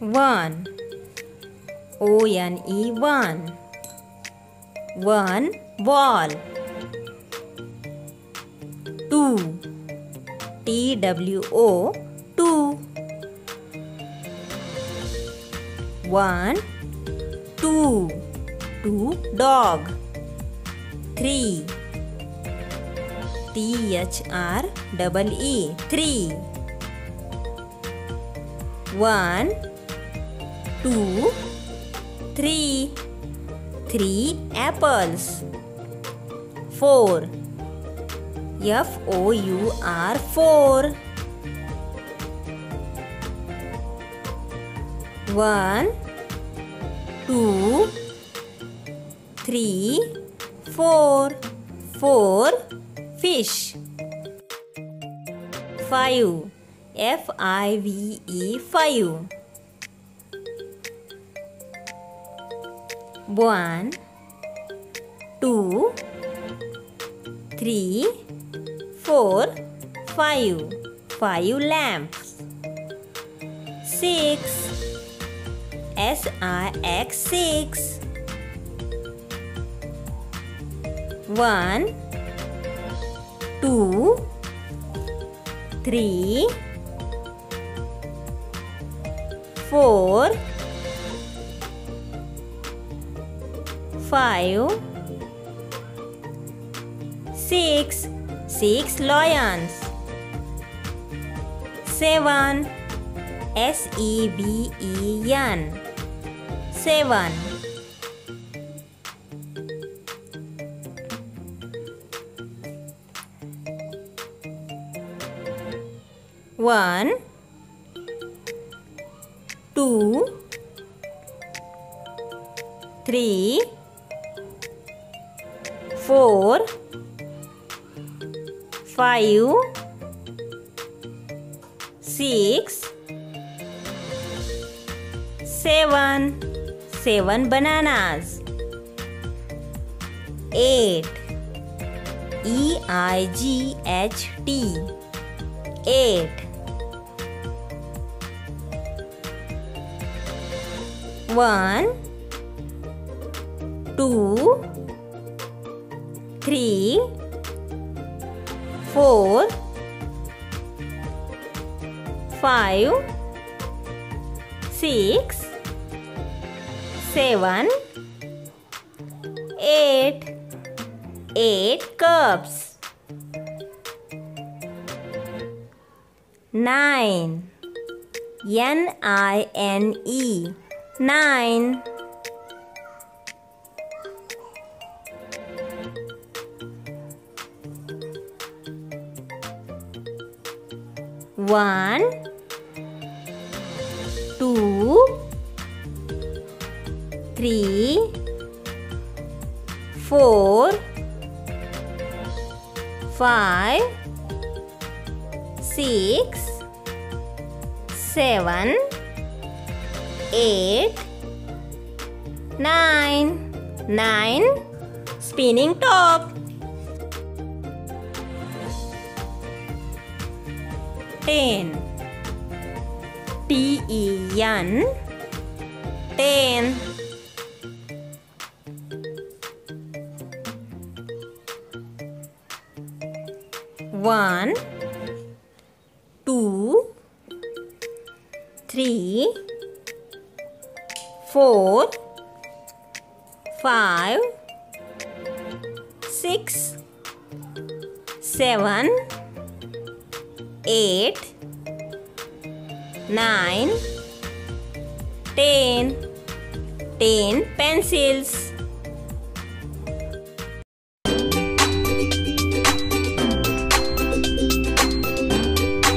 one. O N E one. One ball. Two. T W O two. One, two, two dog. Three. T H R double E three. One, two, three. Three apples. Four. F O U R four. One, two, three, four. Four fish. Five. F I V E five. One, two, three, four, five. Five lamps. Six. S I X six. One, two, three, four, five, six. Six lions. Seven. S E V E N. Seven. One, two, three, four, five, six, seven. Seven bananas. Eight. E I G H T. Eight. One, two, three, four, five, six, seven, eight. Eight cups. Nine. N I N E. Nine. One, two, three, four, five, six, seven, eight, nine. Nine. Spinning top. Ten. T E N. Ten. One, two, three, four, five, six, seven, eight, nine, ten. Ten pencils.